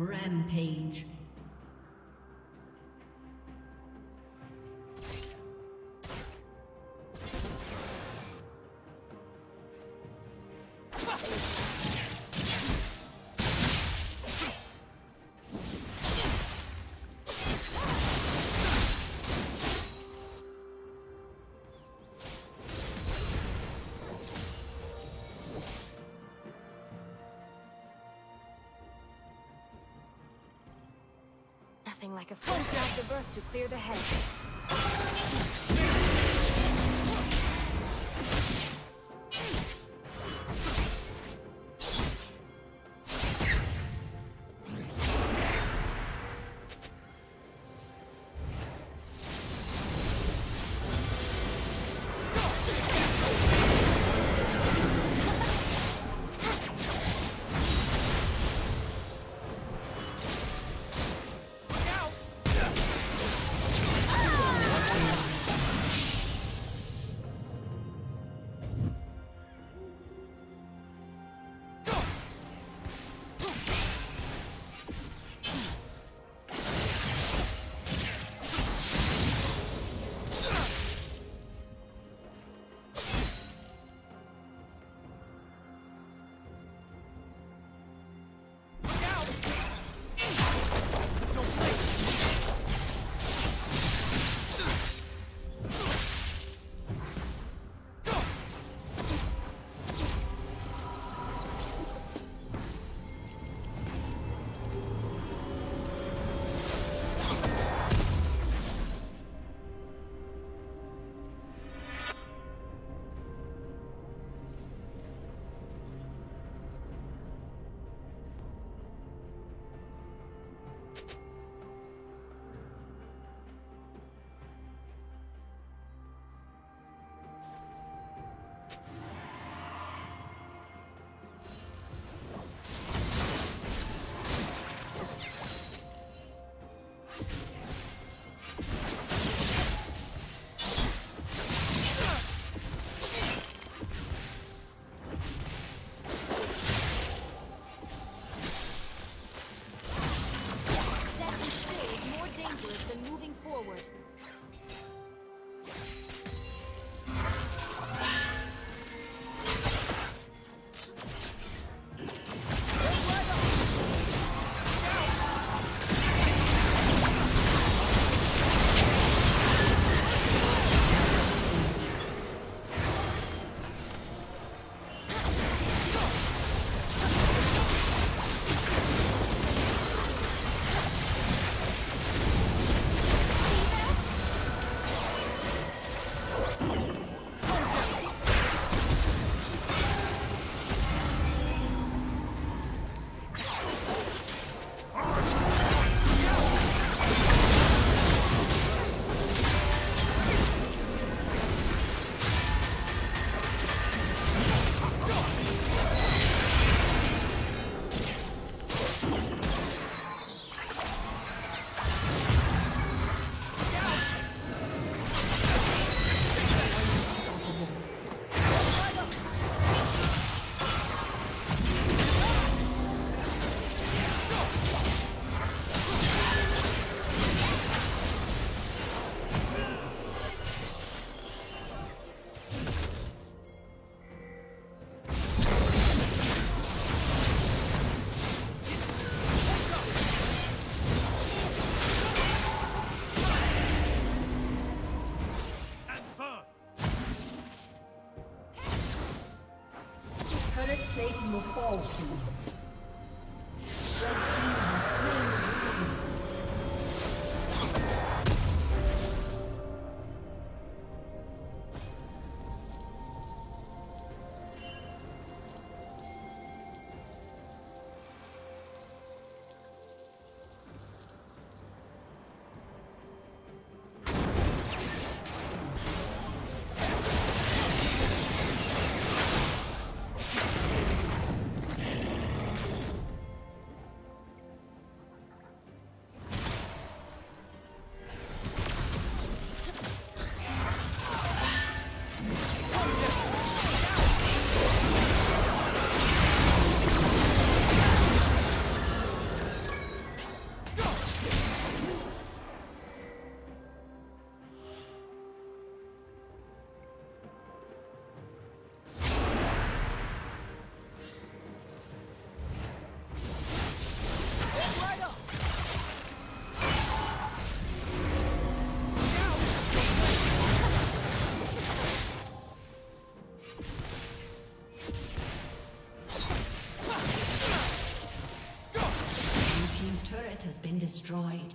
Rampage. To clear the head. Destroyed.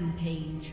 Rampage.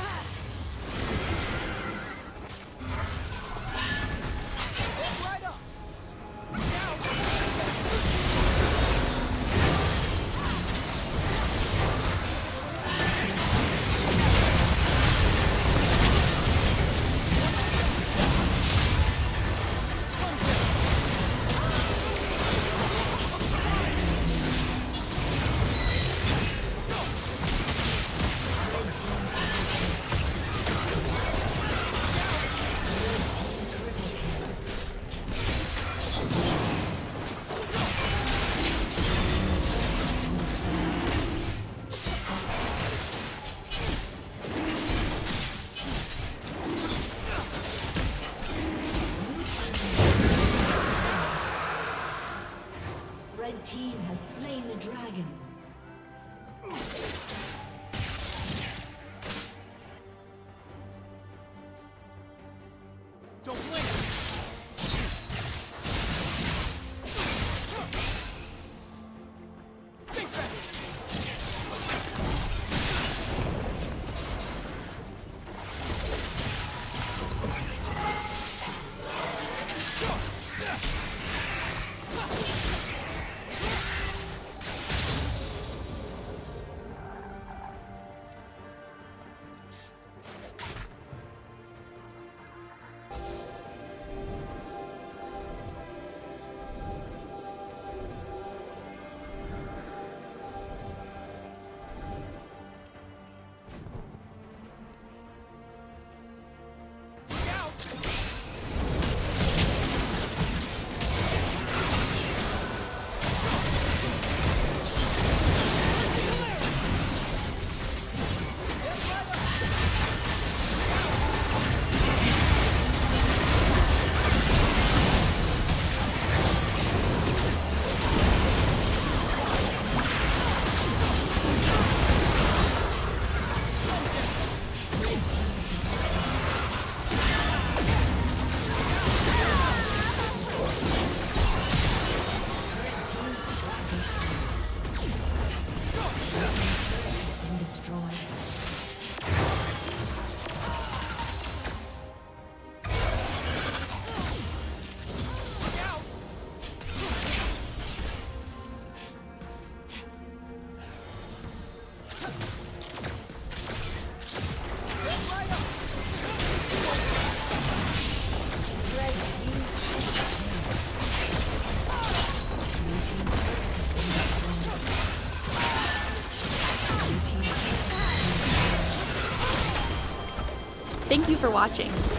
for watching.